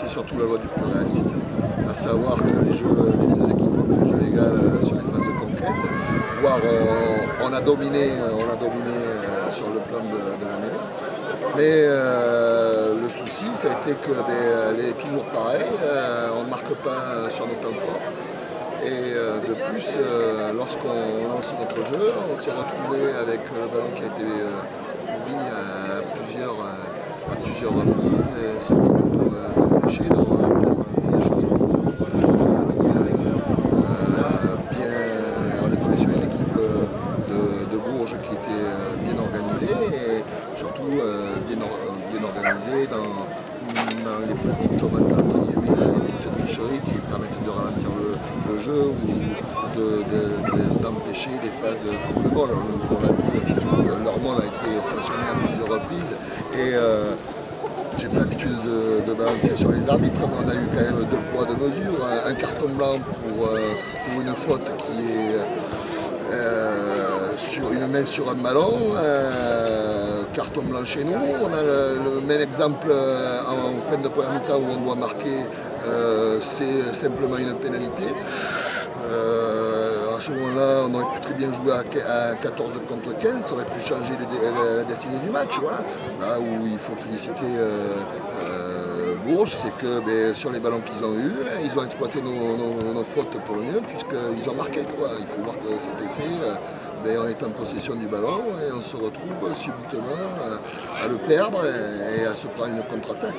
c'est surtout la loi du plus réaliste, à savoir que les jeux des équipes ont fait jeu égal euh, sur les phases de conquête, voire euh, on a dominé, euh, on a dominé sur le plan de, la mêlée. Mais le souci, ça a été que est toujours pareil, on ne marque pas sur nos temps forts. Et de plus, lorsqu'on lance notre jeu, on s'est retrouvé avec le ballon qui a été mis à plusieurs, à plusieurs reprises. qui était euh, bien organisé et surtout euh, bien, bien organisé dans, dans, les petites tomates entre guillemets, les petites tricheries qui permettent de ralentir le, jeu ou d'empêcher de, des phases le vol. On l'a vu, euh, leur monde a été sanctionné à plusieurs reprises et j'ai pas l'habitude de, balancer sur les arbitres, mais on a eu quand même deux poids, deux mesures. Un, carton blanc pour, pour une faute qui est une main sur un ballon, euh, carton blanc chez nous. On a le, même exemple euh, en fin de première mi-temps où on doit marquer, euh, c'est simplement une pénalité. à ce moment-là, on aurait pu très bien jouer à, 14 contre 15, ça aurait pu changer la destinée du match. Voilà. Là où il faut féliciter Bourges, c'est que ben, sur les ballons qu'ils ont eus, ils ont exploité nos, fautes pour le mieux, puisqu'ils ont marqué. Il faut voir que cet essai, ben, on est en possession du ballon et on se retrouve subitement à le perdre et à se prendre une contre-attaque.